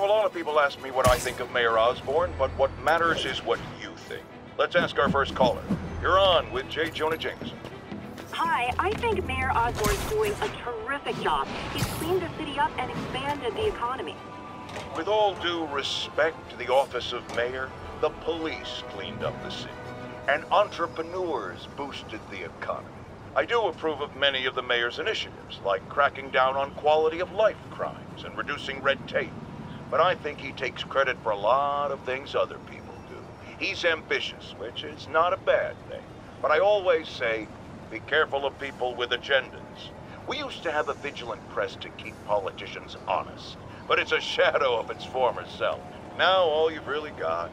Now, a lot of people ask me what I think of Mayor Osborn, but what matters is what you think. Let's ask our first caller. You're on with J. Jonah Jameson. Hi, I think Mayor Osborn's doing a terrific job. He's cleaned the city up and expanded the economy. With all due respect to the office of mayor, the police cleaned up the city, and entrepreneurs boosted the economy. I do approve of many of the mayor's initiatives, like cracking down on quality of life crimes and reducing red tape. But I think he takes credit for a lot of things other people do. He's ambitious, which is not a bad thing. But I always say, be careful of people with agendas. We used to have a vigilant press to keep politicians honest, but it's a shadow of its former self. Now all you've really got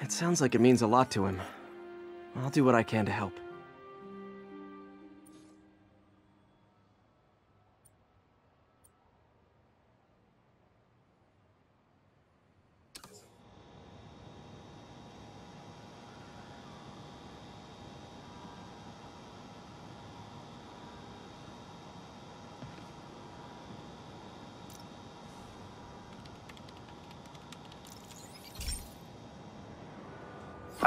it sounds like it means a lot to him. I'll do what I can to help.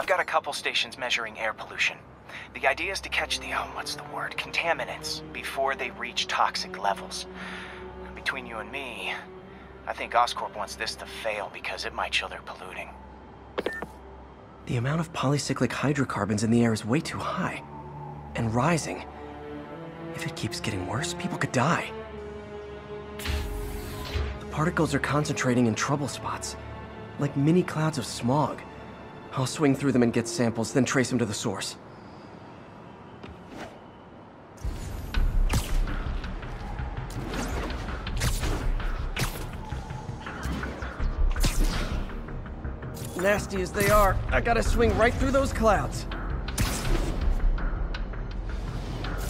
I've got a couple stations measuring air pollution. The idea is to catch the, oh, what's the word, contaminants before they reach toxic levels. Between you and me, I think Oscorp wants this to fail because it might show they're polluting. The amount of polycyclic hydrocarbons in the air is way too high. And rising. If it keeps getting worse, people could die. The particles are concentrating in trouble spots, like mini clouds of smog. I'll swing through them and get samples, then trace them to the source. Nasty as they are, I gotta swing right through those clouds.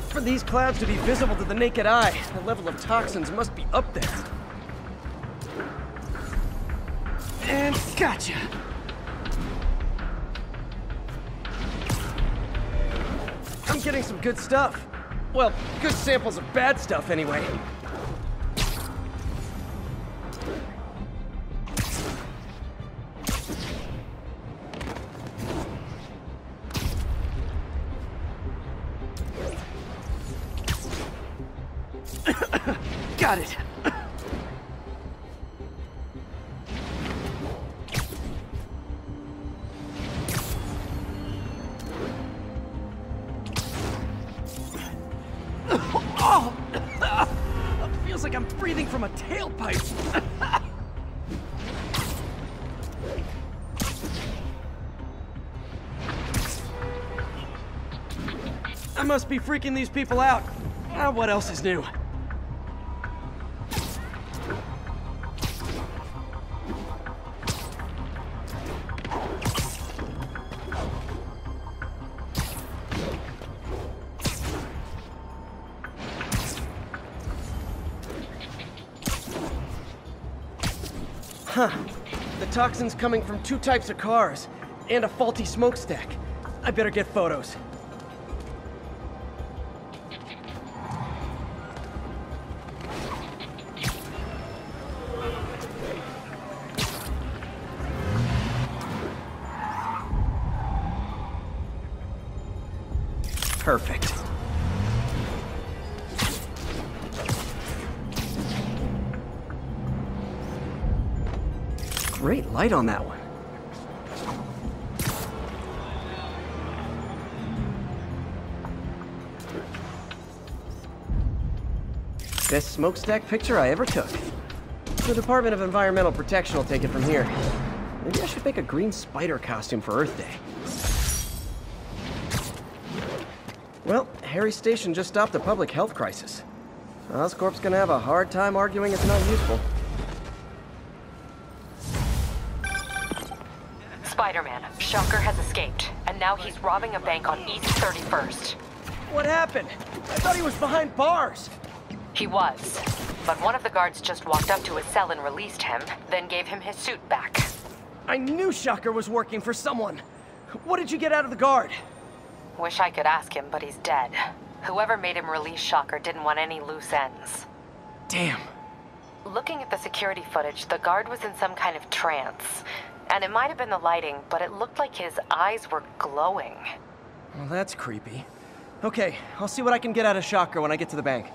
For these clouds to be visible to the naked eye, the level of toxins must be up there. And gotcha! Getting some good stuff. Well, good samples of bad stuff anyway. Got it. Like I'm breathing from a tailpipe. I must be freaking these people out. Ah, what else is new? Huh. The toxin's coming from two types of cars, and a faulty smokestack. I better get photos. Perfect. Great light on that one. Best smokestack picture I ever took. The Department of Environmental Protection will take it from here. Maybe I should make a green spider costume for Earth Day. Well, Harry Station just stopped a public health crisis. Oscorp's gonna have a hard time arguing it's not useful. Shocker has escaped, and now he's robbing a bank on East 31st. What happened? I thought he was behind bars. He was, but one of the guards just walked up to his cell and released him, then gave him his suit back. I knew Shocker was working for someone. What did you get out of the guard? Wish I could ask him, but he's dead. Whoever made him release Shocker didn't want any loose ends. Damn. Looking at the security footage, the guard was in some kind of trance. And it might have been the lighting, but it looked like his eyes were glowing. Well, that's creepy. Okay, I'll see what I can get out of Shocker when I get to the bank.